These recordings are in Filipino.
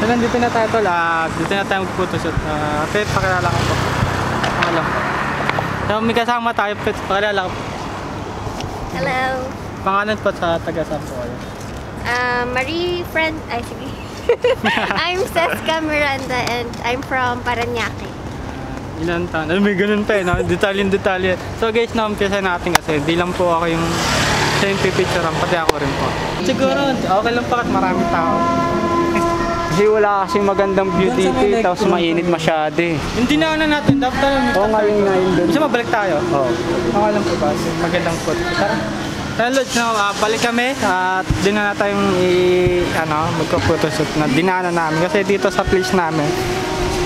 So, nandito na tayo tol. Ah, dito na tayo mag-photoshoot. Ah, Pet, pakilala ko po. Po. So, may kasama tayo, Pet. Pakilala ko po. Hello. Pangalan po sa taga-saan po kayo. Uh, Marie Friend, ay sige. I'm Seska Miranda and I'm from Paranaque. Ilan taon? Ay, may ganun pa eh, no? Detalye detalye. So guys, na-umpisa natin kasi di lang po ako yung sa yung pipicturean, pati ako rin po. Siguro, okay lang pa kasi marami tao. Kasi wala kasi magandang view dito eh, tapos mainit masyado eh. Hindi na ano natin, dapat alam Oo nga yun nga yun doon. Gusto mabalik tayo? Oo. Okay lang po ba? Magandang food. Tara. Tara, Lods, no, ah, balik kami at din na tayong i, ano, magpo-photoshoot na dinaanan namin. Kasi dito sa place namin,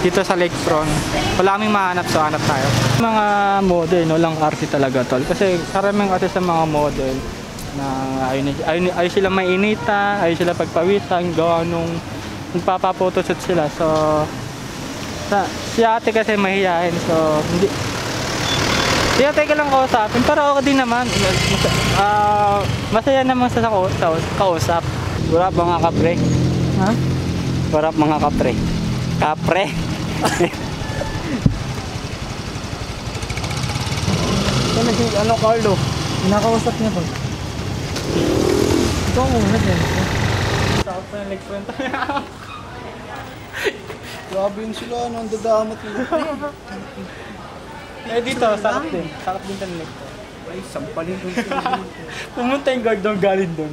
dito sa lakefront, wala kaming mahanap so hanap tayo. Mga model, no, lang arte talaga tol. Kasi karaming kasi sa mga model na ayun, ayun, ayun sila mainita, ayun sila pagpawisan, gawa nung nagpapapotoshoot sila. So, sa, si ate kasi mahihayin, so hindi, kaya teka lang kausapin, pero okay din naman. Ah, masaya naman sa, sa, sa kausap. Wala mga kapre. Ha? Wala mga kapre. Kapre. Ano si ano Carlo? Nakausap niya ba? Ito ang una din. Sakot pa yung leg front. Grabe yun sila, ano, ang dadamat nila. eh dito, sakot din. Sakot din leg front. Ay, sampalin ko sila. Pumunta yung guard doon galing doon.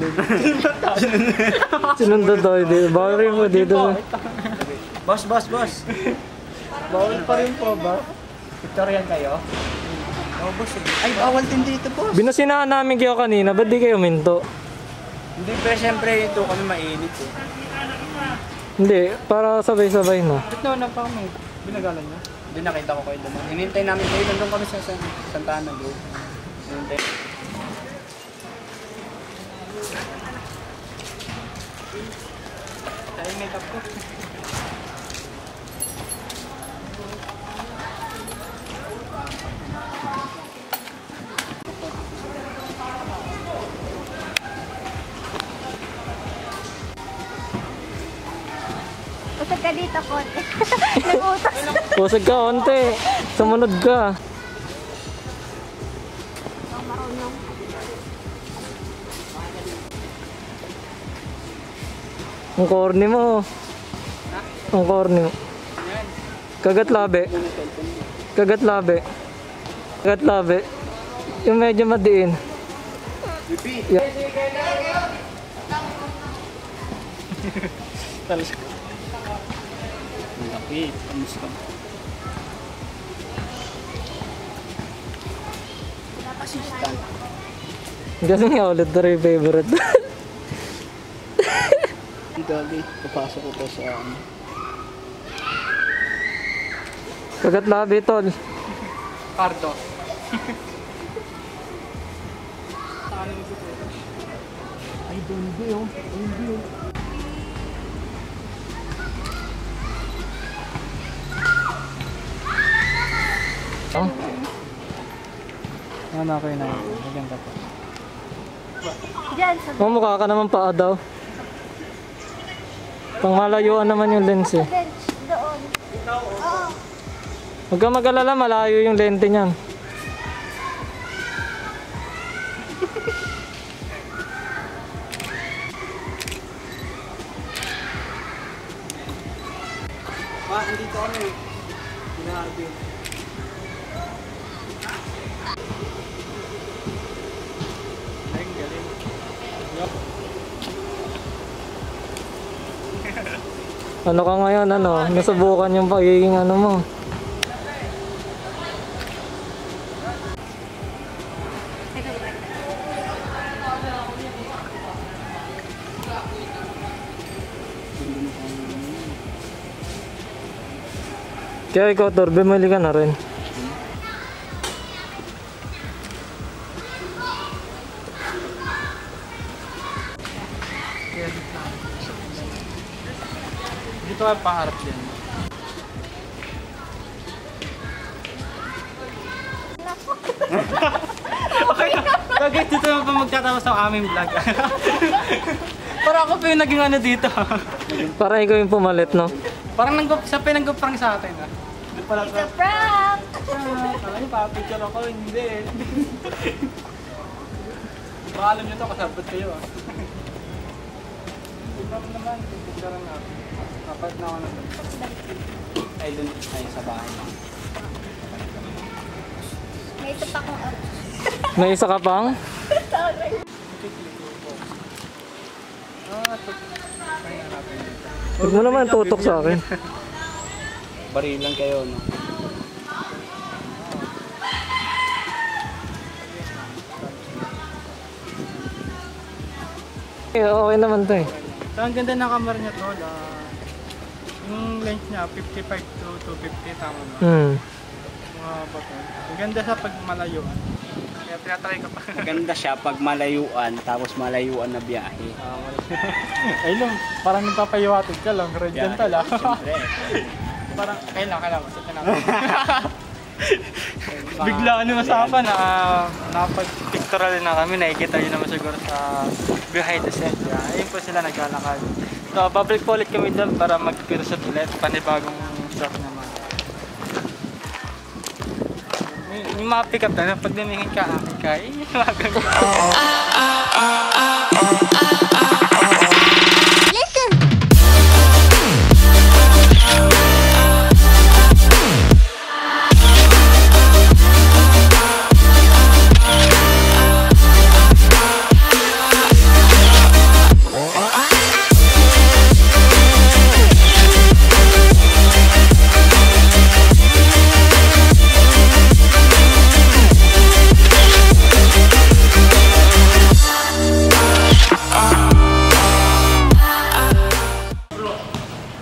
Sinundo daw, di Bawal rin po dito. boss, boss, boss. Bawal pa rin po ba? Victorian kayo? Oo, boss eh. Ay, bawal din dito, boss. Binasinaan namin kayo kanina, ba't di kayo minto? Hindi, pero siyempre ito kami mainit eh. Hindi, para sabay-sabay na. Ba't naman pa kami? Binagalan niya? Hindi nakita ko kayo naman. Hinintay namin kayo. Nandun kami sa San Santa Ana Grove. Hinintay. Tayo makeup ko. Dito, konti. Nag-utos. Pusag ka, onte. Sumunod ka. Ang corny mo. Ang corny mo. Kagat labi. Kagat labi. Kagat labi. Yung medyo madiin. Yeah. Talaga. Lapit. Amus ka. Assistant. Galing nga ulit na yung favorite. Ang gabi. Papasok ko pa sa ano. Kagat labi, tol. Cardo. Ay, Dolby oh. Dolby oh. Oh. Ano ako yun? Maganda po. Diyan, sa Mamukha ka naman paa daw. Pangmalayuan naman yung lens eh. Doon. Oo. Huwag ka mag-alala, malayo yung lente niyan. Ano ka ngayon, ano? Nasubukan yung pagiging ano mo. Kaya ikaw, Tor, bumili ka na rin. Dito ka paharap din. okay. Guys, dito na pa magtatapos ang aming vlog. Parang ako pa yung naging ano dito. Para ikaw yung pumalit, no? Parang nang siya pa yung nag-prank sa atin ah. Hindi pala It's a prank! Ay, papicture ako, hindi. Baka alam nyo to, kasabot kayo ah. Hindi naman, picture natin. Dapat na ako. Ay, dun, ay, sa bahay. May isa pa akong up. May isa ka pang? Ah. Huwag mo naman tutok sa akin. Baril lang kayo, no? Eh, okay naman to eh. So, ang ganda ng camera niya to. ah, yung lens niya, 55 to 250, tama ba? Hmm. Mga bato. Ang ganda sa pag malayo. Kaya tinatry ko pa. Maganda siya pag malayuan, tapos malayuan na biyahe. Ay lang, parang nagpapayiwatig ka lang, red yan tala. Siyempre. parang, kailan, kailan, sa natin. Bigla ano masapan na nakapag-pictorial na kami, nakikita nyo naman siguro sa behind the set. Yeah. Ayun po sila naglalakad. So, babalik po ulit kami doon para mag-pirusot ulit, panibagong shot naman. May mga pick up na, pag dumingin ka, akin ka, eh, mga ganun.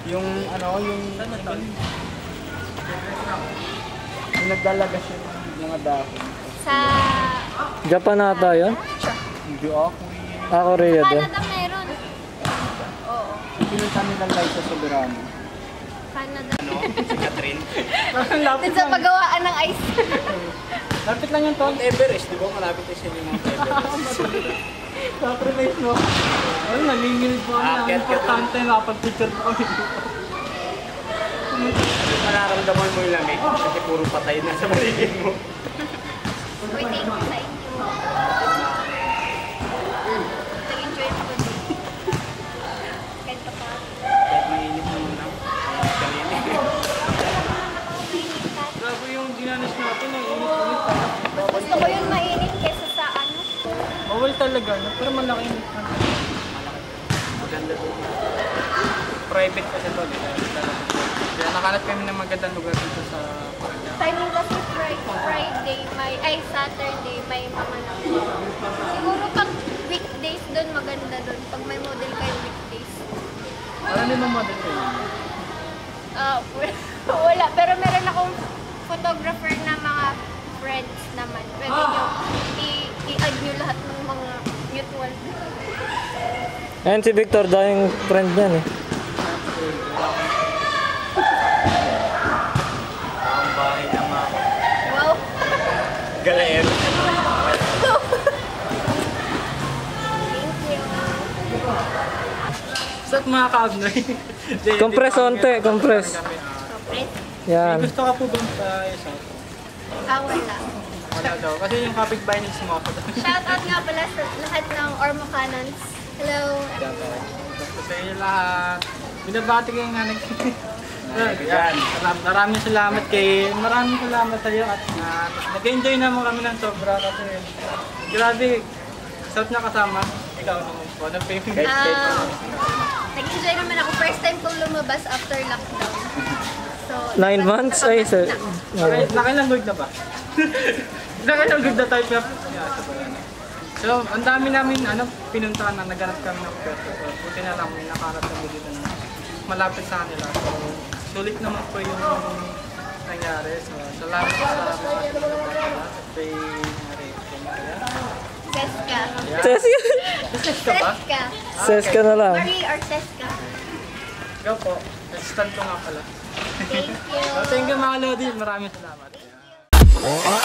Yung ano, yung yung nagdalaga siya ng mga dahon. Sa Japan ata yun? Hindi ako. Ah, Korea din. Canada meron. Oo. Pinunta nila live sa Soberano. Canada. Ano? Si Catherine. Lapit sa pagawaan ng ice. Lapit lang yung tol. Mount Everest, di ba? Malapit na siya yung Mount Everest. Sacrifice mo. Ay, nanginginig po kami. Ang importante, nakapag-picture po kami dito. Mararamdaman mo yung lamig kasi puro patay na sa paligid mo. Uy, thank you sa inyo. Nag-enjoy ako din. Kanta pa. Kahit mainit naman lang. Kanina. Grabe yung dinanas natin, ang init-init pa. Gusto ko yun mainit kesa sa ano. Bawal talaga, no? pero malaki yung ano. Maganda to. Private kasi to? Kaya nakalat kami ng magandang lugar dito sa Paranaque. Timing kasi Fri- Friday, may, ay Saturday, may mga lang. Siguro pag weekdays doon, maganda doon. Pag may model kayo weekdays. Ano din ang model kayo? Ah, wala. Pero meron akong photographer na mga friends naman. Pwede nyo i- i-add nyo lahat ng mga mutual. Ayan si Victor, dahil friend niyan eh. Ang bahay ng mga Wow! galaero. Thank you. Sa mga kaabnoy. Compress onte, compress. Friends? Yan. Gusto ka po ba sa isa? Ah, wala. Wala daw. Kasi yung kapitbahay ni Smoke. Shoutout nga pala sa lahat ng Ormo Cannons. Hello! Gusto sa inyo lahat. Binabati ko yung nanay ko. Yan. Maram- Maraming salamat kay maraming salamat sa iyo at uh, nag-enjoy naman kami ng sobra kasi grabe sarap na kasama ikaw naman po ano pa yung Ah, nag-enjoy naman ako. First time kong lumabas after lockdown. So, Nine months? Ay, sa... Naki- Nakailang na ba? Tayo pero yeah, so, wala na. So, ang dami namin ano, pinuntahan na naganap kami ng pwesto. So, buti na lang may nakaharap kami dito na malapit sa kanila. So, sulit naman po yung nangyari. So, salamat sa mga pinuntahan at kay. Seska. Ses, Business ka ba? Seska. ses ka na lang. Marie or Seska. Ikaw po. Assistant ko nga pala. Thank you. So, thank you mga Lodi. Maraming salamat. Oh, I